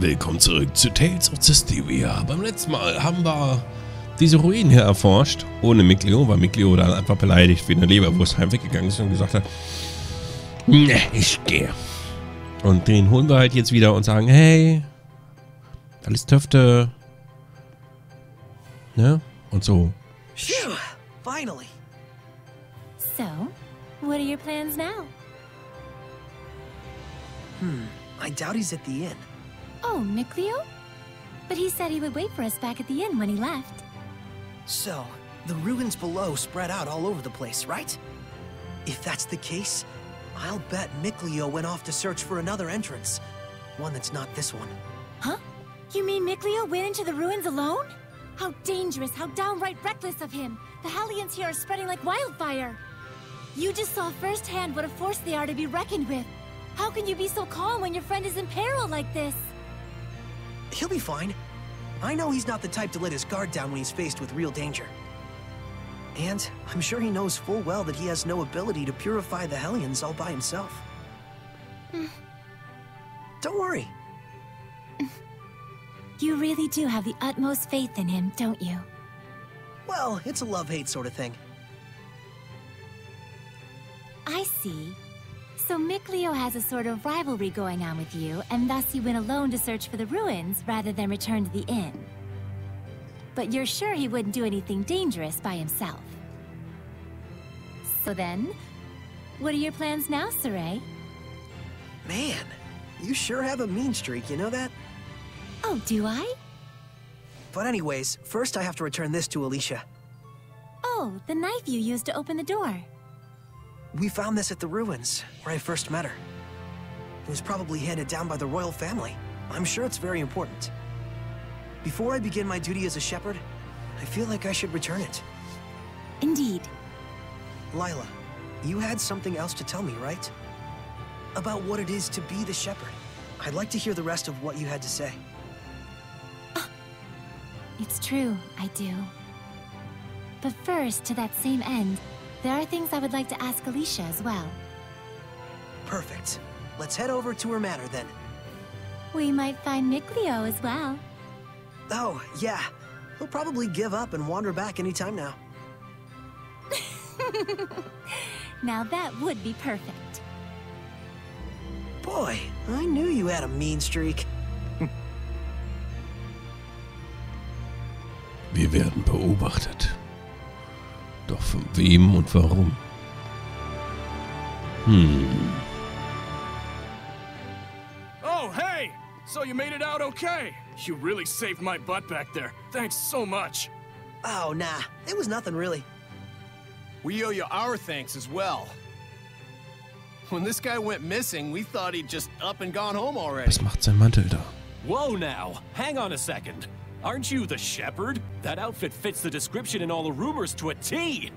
Willkommen zurück zu Tales of Cestivia. Beim letzten Mal haben wir diese Ruinen hier erforscht, ohne Miklio, weil Miklio dann einfach beleidigt wie eine Leberwurst heimweggegangen ist und gesagt hat, ne, ich gehe. Und den holen wir halt jetzt wieder und sagen, hey, alles Töfte, ne, und so. Phew, finally. So, what are your plans now? I doubt he's at the inn. Oh, Mikleo? But he said he would wait for us back at the inn when he left. So, the ruins below spread out all over the place, right? If that's the case, I'll bet Mikleo went off to search for another entrance. One that's not this one. Huh? You mean Mikleo went into the ruins alone? How dangerous, how downright reckless of him. The Hellions here are spreading like wildfire. You just saw firsthand what a force they are to be reckoned with. How can you be so calm when your friend is in peril like this? He'll be fine. I know he's not the type to let his guard down when he's faced with real danger. And I'm sure he knows full well that he has no ability to purify the Hellions all by himself. Don't worry. You really do have the utmost faith in him, don't you? Well, it's a love-hate sort of thing. I see. So Mikleo has a sort of rivalry going on with you, and thus he went alone to search for the ruins rather than return to the inn. But you're sure he wouldn't do anything dangerous by himself. So then, what are your plans now, Sorey? Man, you sure have a mean streak, you know that? Oh, do I? But anyways, first I have to return this to Alisha. Oh, the knife you used to open the door. We found this at the ruins, where I first met her. It was probably handed down by the royal family. I'm sure it's very important. Before I begin my duty as a shepherd, I feel like I should return it. Indeed. Lailah, you had something else to tell me, right? About what it is to be the shepherd. I'd like to hear the rest of what you had to say. It's true, I do. But first, to that same end, there are things I would like to ask Alisha as well. Perfect. Let's head over to her manor then. We might find Mikleo as well. Oh, yeah. He'll probably give up and wander back anytime now. Now that would be perfect. Boy, I knew you had a mean streak. Wir werden beobachtet. Doch von wem und warum? Hm. Oh, hey! So you made it out okay? You really saved my butt back there. Thanks so much. Oh, nah. It was nothing really. We owe you our thanks as well. When this guy went missing, we thought he'd just up and gone home already. Was macht sein Mantel da? Whoa now, hang on a second. Aren't you the shepherd? That outfit fits the description in all the rumors to a T.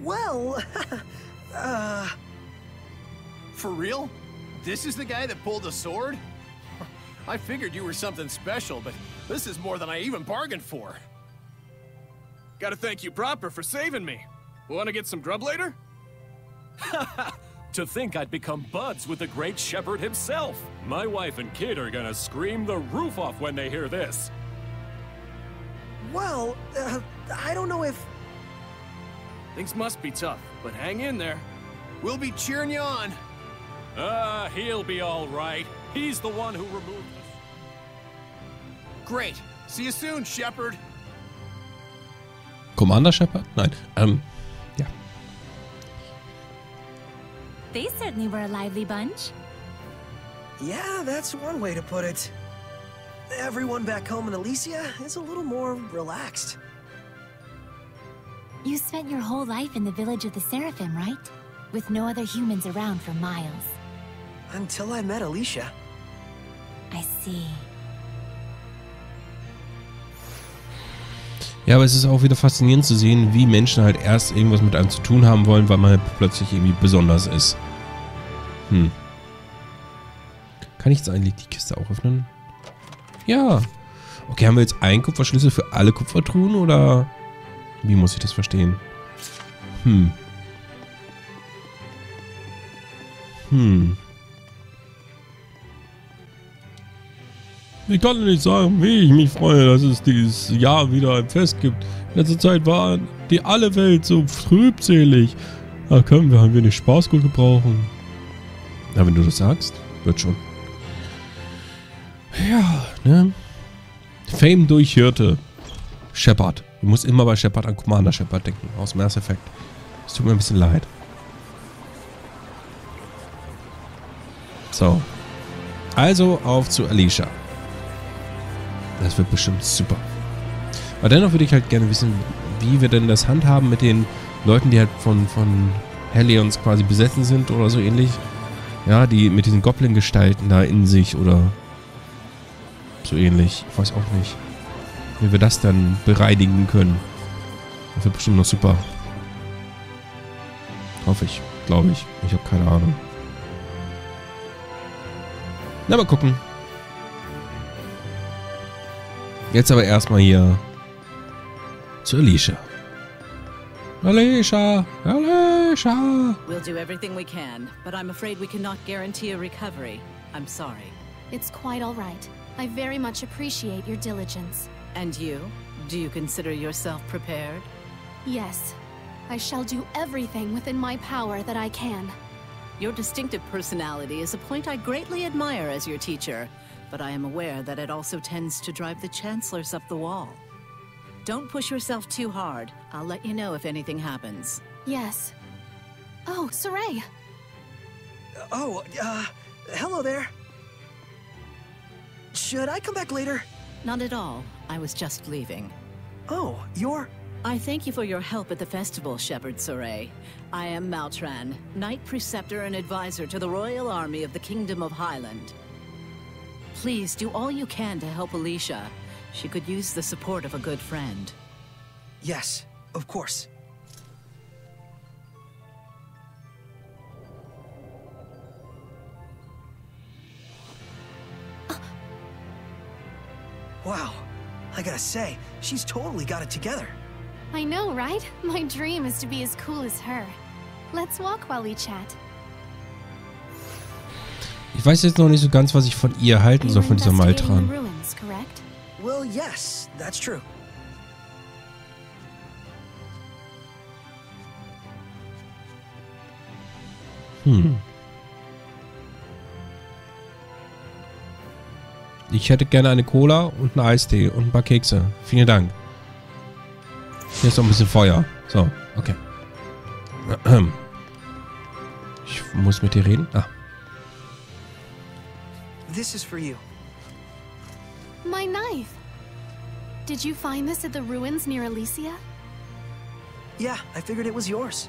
Well, uh, For real? This is the guy that pulled the sword? I figured you were something special, but this is more than I even bargained for. Gotta thank you proper for saving me. Wanna get some grub later? To think I'd become buds with the great shepherd himself. My wife and kid are gonna scream the roof off when they hear this. Well, uh, I don't know if... Things must be tough, but hang in there. We'll be cheering you on. Ah, he'll be all right. He's the one who removed us. Great. See you soon, Shepard. Commander Shepard? Nein. Um, yeah. They certainly were a lively bunch. Yeah, that's one way to put it. Everyone back home in Alicia is a little more relaxed. You spent your whole life in the village of the Seraphim, right? With no other humans around for miles. Until I met Alicia. I see. Ja, aber es ist auch wieder faszinierend zu sehen, wie Menschen halt erst irgendwas mit einem zu tun haben wollen, weil man halt plötzlich irgendwie besonders ist. Hm. Kann ich jetzt eigentlich die Kiste auch öffnen? Ja. Okay, haben wir jetzt einen Kupferschlüssel für alle Kupfertruhen oder wie muss ich das verstehen? Hm. Hm. Ich kann dir nicht sagen, wie ich mich freue, dass es dieses Jahr wieder ein Fest gibt. In letzter Zeit war die alle Welt so trübselig. Da können wir ein wenig Spaß gut gebrauchen. Na, wenn du das sagst, wird schon. Ja, ne? Fame durch Hirte. Shepard. Du musst immer bei Shepard an Commander Shepard denken, aus Mass Effect. Es tut mir ein bisschen leid. So. Also auf zu Alicia. Das wird bestimmt super. Aber dennoch würde ich halt gerne wissen, wie wir denn das handhaben mit den Leuten, die halt von, von Hellions quasi besessen sind oder so ähnlich. Ja, die mit diesen Goblin-Gestalten da in sich oder so ähnlich. Ich weiß auch nicht. Wie wir das dann bereinigen können. Das wird bestimmt noch super. Hoffe ich. Glaube ich. Ich habe keine Ahnung. Na, mal gucken. Jetzt aber erstmal hier zu Alicia. Alicia! Alicia! We'll do everything we can, but I'm afraid we cannot guarantee a recovery. I'm sorry. It's quite all right. I very much appreciate your diligence. And you? Do you consider yourself prepared? Yes, I shall do everything within my power that I can. Your distinctive personality is a point I greatly admire as your teacher, but I am aware that it also tends to drive the Chancellors up the wall. Don't push yourself too hard. I'll let you know if anything happens. Yes. Oh, Sorey! Oh, uh, hello there. Should I come back later? Not at all. I was just leaving. Oh, you're... I thank you for your help at the festival, Shepherd Sorey. I am Maltran, Knight Preceptor and Advisor to the Royal Army of the Kingdom of Highland. Please do all you can to help Alisha. She could use the support of a good friend. Yes, of course. Wow, I gotta say, she's totally got it together. I know, right? My dream is to be as cool as her. Let's walk while we chat. Ich weiß jetzt noch nicht so ganz, was ich von ihr halten soll, von dieser the Maltran. ruins, correct? Well, yes, that's true. Hm. Ich hätte gerne eine Cola und einen Eistee und ein paar Kekse. Vielen Dank. Hier ist noch ein bisschen Feuer. So, okay. Ich muss mit dir reden. Ah, This is for you. My knife! Did you find this at the ruins near Elysia? Yeah, I figured it was yours.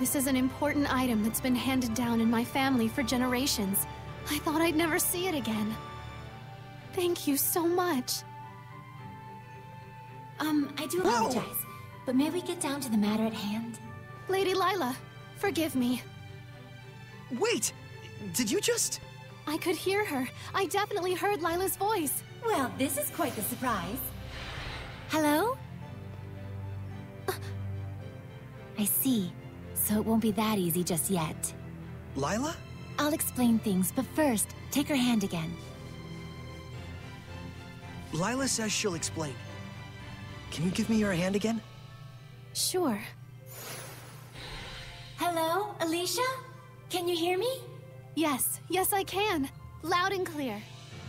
This is an important item that's been handed down in my family for generations. I thought I'd never see it again. Thank you so much. Um, I do apologize, but may we get down to the matter at hand? Lady Lailah, forgive me. Wait! Did you just... I could hear her. I definitely heard Lailah's voice. Well, this is quite the surprise. Hello? I see. So it won't be that easy just yet. Lailah? I'll explain things, but first, take her hand again. Lailah says she'll explain. Can you give me your hand again? Sure. Hello, Alisha? Can you hear me? Yes, yes, I can. Loud and clear.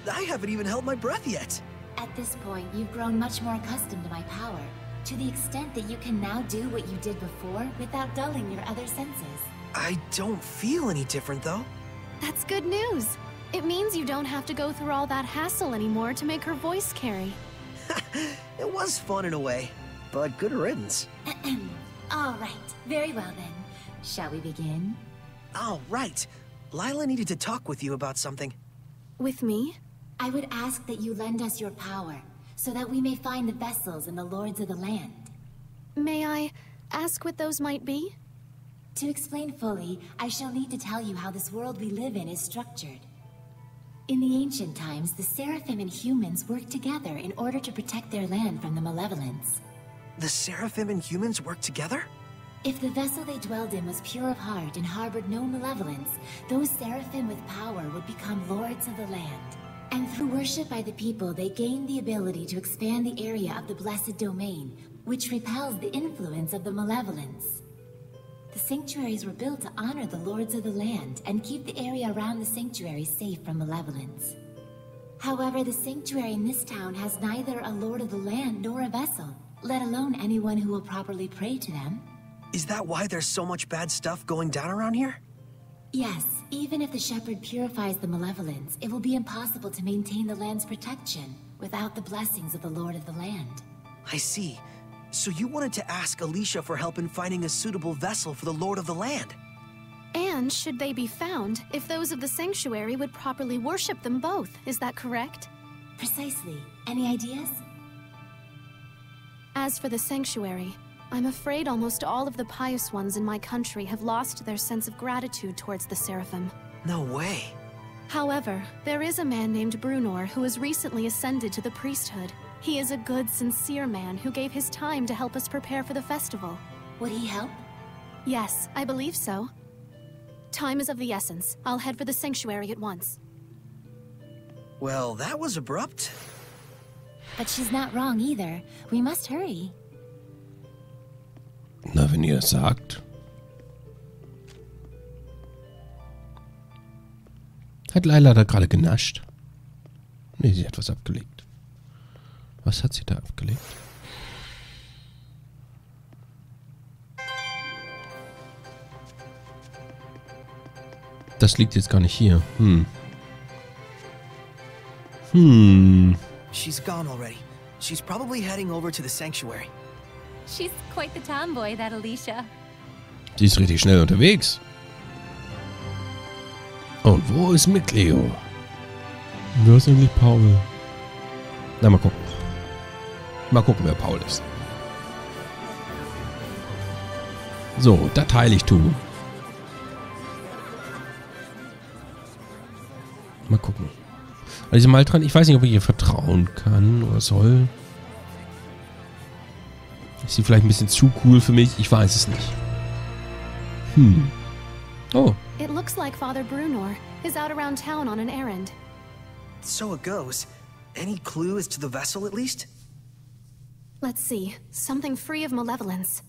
I haven't even held my breath yet. At this point, you've grown much more accustomed to my power, to the extent that you can now do what you did before without dulling your other senses. I don't feel any different, though. That's good news. It means you don't have to go through all that hassle anymore to make her voice carry. It was fun in a way, but good riddance. All right, very well then. Shall we begin? All right. Lailah needed to talk with you about something. With me? I would ask that you lend us your power, so that we may find the vessels and the lords of the land. May I ask what those might be? To explain fully, I shall need to tell you how this world we live in is structured. In the ancient times, the Seraphim and humans worked together in order to protect their land from the malevolence. The Seraphim and humans worked together? If the vessel they dwelled in was pure of heart and harbored no malevolence, those Seraphim with power would become lords of the land. And through worship by the people, they gain the ability to expand the area of the Blessed Domain, which repels the influence of the Malevolence. The sanctuaries were built to honor the lords of the land and keep the area around the sanctuary safe from malevolence. However, the sanctuary in this town has neither a lord of the land nor a vessel, let alone anyone who will properly pray to them. Is that why there's so much bad stuff going down around here? Yes, even if the Shepherd purifies the malevolence, it will be impossible to maintain the land's protection without the blessings of the Lord of the Land. I see. So you wanted to ask Alisha for help in finding a suitable vessel for the Lord of the Land? And should they be found, if those of the sanctuary would properly worship them both, is that correct? Precisely. Any ideas? As for the sanctuary, I'm afraid almost all of the pious ones in my country have lost their sense of gratitude towards the Seraphim. No way. However, there is a man named Brunor who has recently ascended to the priesthood. He is a good, sincere man who gave his time to help us prepare for the festival. Would he help? Yes, I believe so. Time is of the essence. I'll head for the sanctuary at once. Well, that was abrupt. But she's not wrong either. We must hurry. Na, wenn ihr sagt. Hat Lailah da gerade genascht? Nee, sie hat was abgelegt. Was hat sie da abgelegt? Das liegt jetzt gar nicht hier. Hm. Hm. She's gone already. She's probably heading over to the sanctuary. She's quite the tomboy, that Alicia. Sie ist richtig schnell unterwegs. Und wo ist Mitleo? Wer ist eigentlich Paul? Na, mal gucken. Mal gucken, wer Paul ist. So, das Heiligtum. Mal gucken. Also diese Maltran, ich weiß nicht, ob ich ihr vertrauen kann oder soll. Ist sie vielleicht ein bisschen zu cool für mich? Ich weiß es nicht. Hm. Oh, It looks like Father Brunor is out around town on an errand. So it goes. Any clue as to the vessel, at least? Let's see. Something free of malevolence.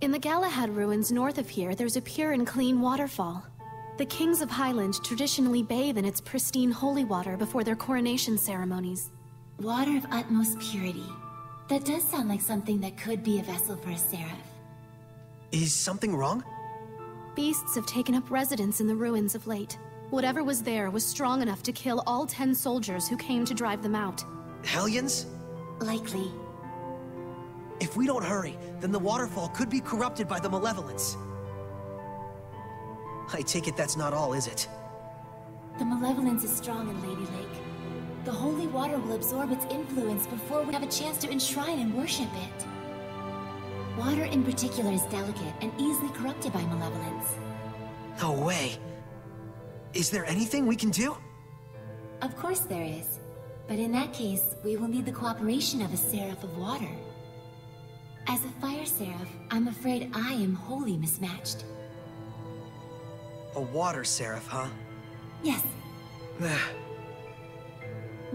In the Galahad ruins north of here, there's a pure and clean waterfall. The kings of Highland traditionally bathe in its pristine holy water before their coronation ceremonies. Water of utmost purity. That does sound like something that could be a vessel for a seraph. Is something wrong? Beasts have taken up residence in the ruins of late. Whatever was there was strong enough to kill all ten soldiers who came to drive them out. Hellions? Likely. If we don't hurry, then the waterfall could be corrupted by the malevolence. I take it that's not all, is it? The malevolence is strong in Lady Lake. The holy water will absorb its influence before we have a chance to enshrine and worship it. Water in particular is delicate and easily corrupted by malevolence. No way. Is there anything we can do? Of course there is. But in that case, we will need the cooperation of a Seraph of Water. As a Fire Seraph, I'm afraid I am wholly mismatched. A water seraph, huh? Yes,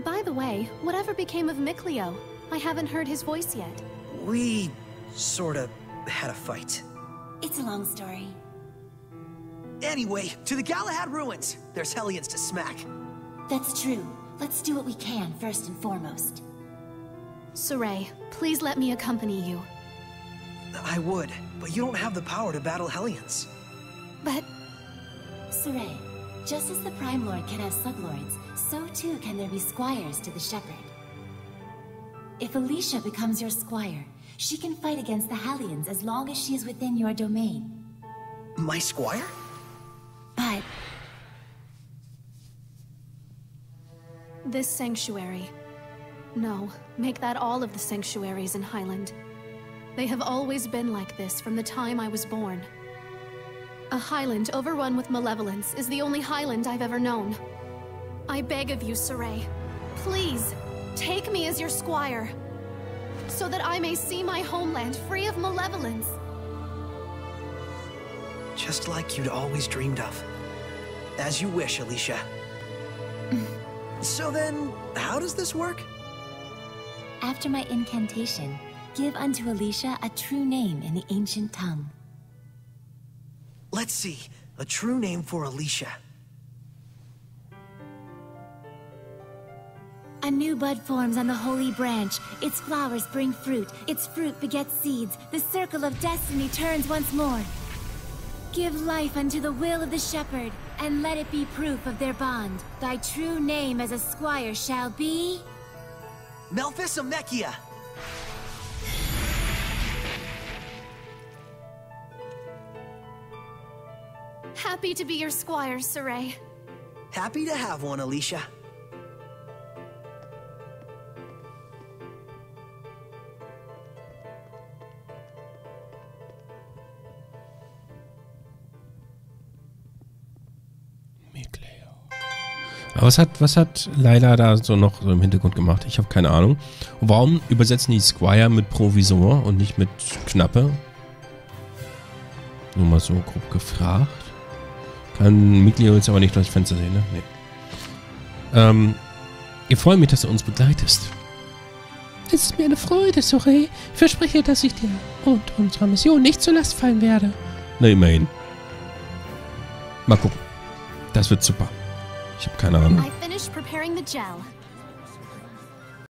By the way, whatever became of Mikleo? I haven't heard his voice yet. we sorta had a fight. it's a long story. Anyway, to the Galahad ruins. There's Hellions to smack. That's true. Let's do what we can first and foremost. Sorey, please let me accompany you. I would, but you don't have the power to battle Hellions. But Sorey, just as the Prime Lord can have sublords, so too can there be squires to the Shepherd. If Alisha becomes your squire, she can fight against the Hellions as long as she is within your domain. My squire? But this sanctuary. No, make that all of the sanctuaries in Highland. They have always been like this from the time I was born. A Highland overrun with malevolence is the only Highland I've ever known. I beg of you, Sorey, please, take me as your squire, so that I may see my homeland free of malevolence. Just like you'd always dreamed of. As you wish, Alisha. so then, how does this work? After my incantation, give unto Alisha a true name in the ancient tongue. Let's see. A true name for Alisha. A new bud forms on the holy branch. Its flowers bring fruit. Its fruit begets seeds. The circle of destiny turns once more. Give life unto the will of the shepherd, and let it be proof of their bond. Thy true name as a squire shall be... Melphisamechia! Happy to be your squire, Sorey. Happy to have one, Alisha. Aber was hat, was hat Laila da so noch so im Hintergrund gemacht? Ich habe keine Ahnung. Und warum übersetzen die Squire mit Provisor und nicht mit Knappe? Nur mal so grob gefragt. Kann Miglio jetzt aber nicht durchs Fenster sehen, ne? Nee. Ähm, ich freue mich, dass du uns begleitest. Es ist mir eine Freude, Sorey. Ich verspreche, dass ich dir und unserer Mission nicht zur Last fallen werde. Na, immerhin. Mal gucken. Das wird super. Ich habe keine Ahnung. I finished preparing the gel.